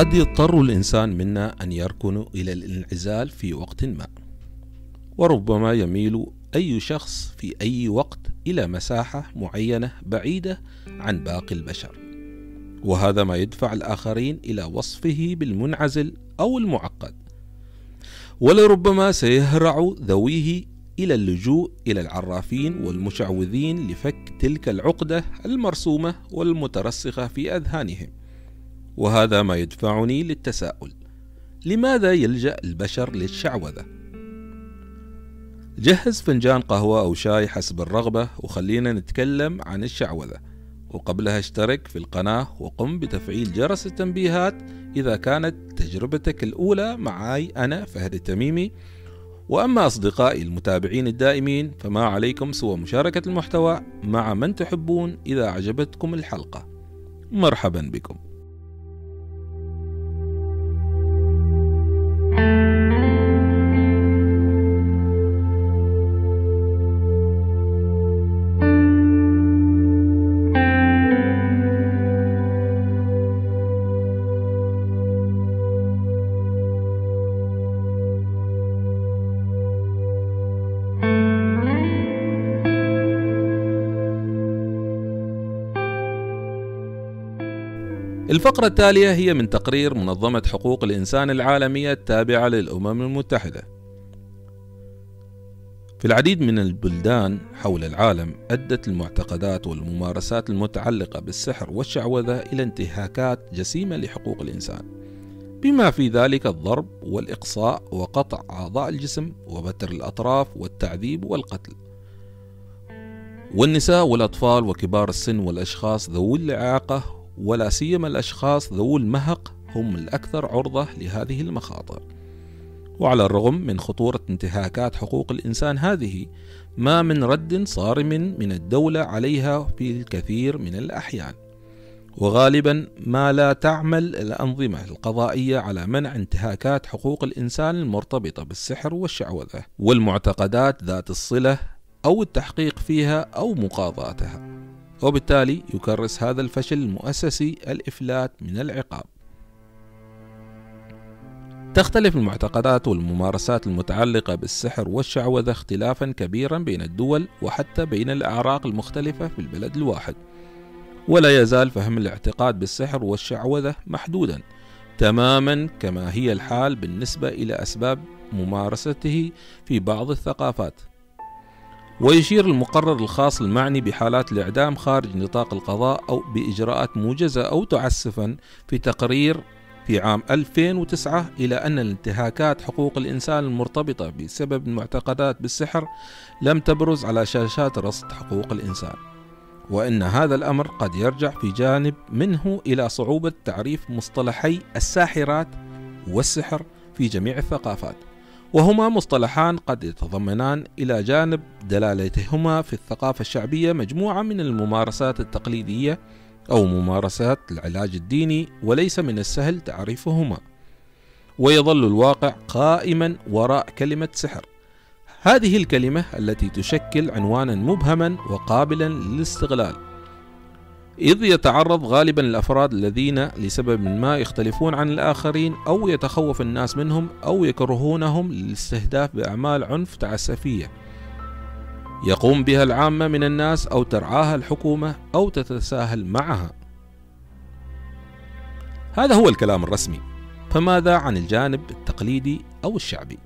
قد يضطر الإنسان منا أن يركن إلى الانعزال في وقت ما وربما يميل أي شخص في أي وقت إلى مساحة معينة بعيدة عن باقي البشر وهذا ما يدفع الآخرين إلى وصفه بالمنعزل أو المعقد ولربما سيهرع ذويه إلى اللجوء إلى العرافين والمشعوذين لفك تلك العقدة المرسومة والمترسخة في أذهانهم. وهذا ما يدفعني للتساؤل. لماذا يلجأ البشر للشعوذة؟ جهز فنجان قهوة أو شاي حسب الرغبة وخلينا نتكلم عن الشعوذة. وقبلها اشترك في القناة وقم بتفعيل جرس التنبيهات إذا كانت تجربتك الأولى معي أنا فهد التميمي. وأما أصدقائي المتابعين الدائمين فما عليكم سوى مشاركة المحتوى مع من تحبون إذا عجبتكم الحلقة. مرحبا بكم. الفقرة التالية هي من تقرير منظمة حقوق الإنسان العالمية التابعة للأمم المتحدة. في العديد من البلدان حول العالم أدت المعتقدات والممارسات المتعلقة بالسحر والشعوذة إلى انتهاكات جسيمة لحقوق الإنسان، بما في ذلك الضرب والإقصاء وقطع أعضاء الجسم وبتر الأطراف والتعذيب والقتل. والنساء والأطفال وكبار السن والأشخاص ذوي الإعاقة ولا سيما الأشخاص ذوو المهق هم الأكثر عرضة لهذه المخاطر. وعلى الرغم من خطورة انتهاكات حقوق الإنسان هذه، ما من رد صارم من الدولة عليها في الكثير من الأحيان. وغالبا ما لا تعمل الأنظمة القضائية على منع انتهاكات حقوق الإنسان المرتبطة بالسحر والشعوذة والمعتقدات ذات الصلة أو التحقيق فيها أو مقاضاتها. وبالتالي يكرس هذا الفشل المؤسسي الإفلات من العقاب. تختلف المعتقدات والممارسات المتعلقة بالسحر والشعوذة اختلافا كبيرا بين الدول وحتى بين الأعراق المختلفة في البلد الواحد. ولا يزال فهم الاعتقاد بالسحر والشعوذة محدودا تماما كما هي الحال بالنسبة إلى أسباب ممارسته في بعض الثقافات ويشير المقرر الخاص المعني بحالات الإعدام خارج نطاق القضاء أو بإجراءات موجزة أو تعسفا في تقرير في عام 2009 إلى أن الانتهاكات حقوق الإنسان المرتبطة بسبب المعتقدات بالسحر لم تبرز على شاشات رصد حقوق الإنسان. وأن هذا الأمر قد يرجع في جانب منه إلى صعوبة تعريف مصطلحي الساحرات والسحر في جميع الثقافات. وهما مصطلحان قد يتضمنان إلى جانب دلالتهما في الثقافة الشعبية مجموعة من الممارسات التقليدية أو ممارسات العلاج الديني وليس من السهل تعريفهما. ويظل الواقع قائما وراء كلمة سحر. هذه الكلمة التي تشكل عنوانا مبهما وقابلا للاستغلال. إذ يتعرض غالبا الأفراد الذين لسبب ما يختلفون عن الآخرين أو يتخوف الناس منهم أو يكرهونهم للاستهداف بأعمال عنف تعسفية يقوم بها العامة من الناس أو ترعاها الحكومة أو تتساهل معها. هذا هو الكلام الرسمي، فماذا عن الجانب التقليدي أو الشعبي؟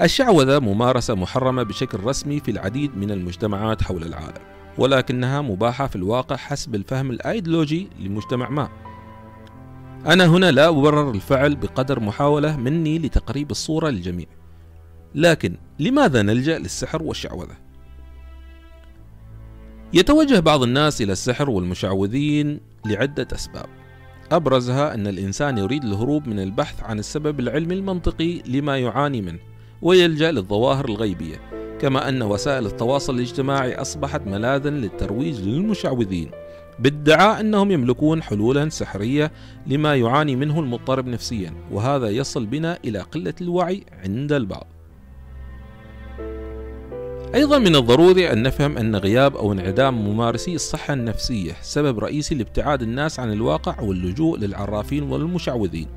الشعوذة ممارسة محرمة بشكل رسمي في العديد من المجتمعات حول العالم. ولكنها مباحة في الواقع حسب الفهم الأيديولوجي لمجتمع ما. أنا هنا لا أبرر الفعل بقدر محاولة مني لتقريب الصورة للجميع. لكن لماذا نلجأ للسحر والشعوذة؟ يتوجه بعض الناس إلى السحر والمشعوذين لعدة أسباب. أبرزها أن الإنسان يريد الهروب من البحث عن السبب العلمي المنطقي لما يعاني منه ويلجأ للظواهر الغيبية. كما أن وسائل التواصل الاجتماعي أصبحت ملاذا للترويج للمشعوذين. بادعاء أنهم يملكون حلولا سحرية لما يعاني منه المضطرب نفسيا وهذا يصل بنا إلى قلة الوعي عند البعض. أيضا من الضروري أن نفهم أن غياب أو انعدام ممارسي الصحة النفسية سبب رئيسي لابتعاد الناس عن الواقع واللجوء للعرافين والمشعوذين.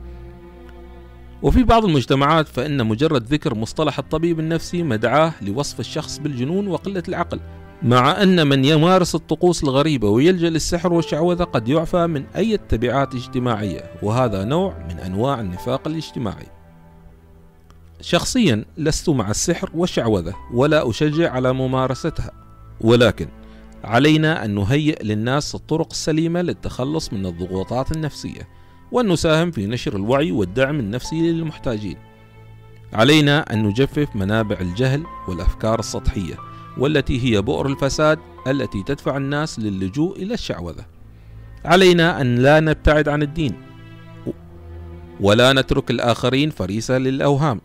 وفي بعض المجتمعات فإن مجرد ذكر مصطلح الطبيب النفسي مدعاه لوصف الشخص بالجنون وقلة العقل مع أن من يمارس الطقوس الغريبة ويلجأ للسحر والشعوذة قد يعفى من أي تبعات اجتماعية وهذا نوع من أنواع النفاق الاجتماعي. شخصيا لست مع السحر والشعوذة ولا أشجع على ممارستها ولكن علينا أن نهيئ للناس الطرق السليمة للتخلص من الضغوطات النفسية. وأن نساهم في نشر الوعي والدعم النفسي للمحتاجين. علينا أن نجفف منابع الجهل والأفكار السطحية والتي هي بؤر الفساد التي تدفع الناس للجوء إلى الشعوذة. علينا أن لا نبتعد عن الدين ولا نترك الآخرين فريسة للأوهام.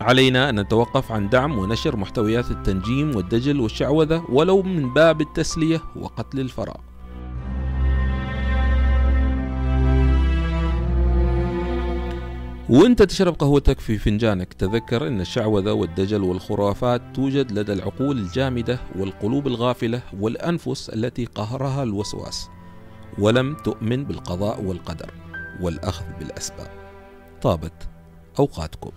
علينا أن نتوقف عن دعم ونشر محتويات التنجيم والدجل والشعوذة ولو من باب التسلية وقتل الفراغ. وانت تشرب قهوتك في فنجانك. تذكر إن الشعوذة والدجل والخرافات توجد لدى العقول الجامدة والقلوب الغافلة والأنفس التي قهرها الوسواس. ولم تؤمن بالقضاء والقدر والأخذ بالأسباب. طابت أوقاتكم.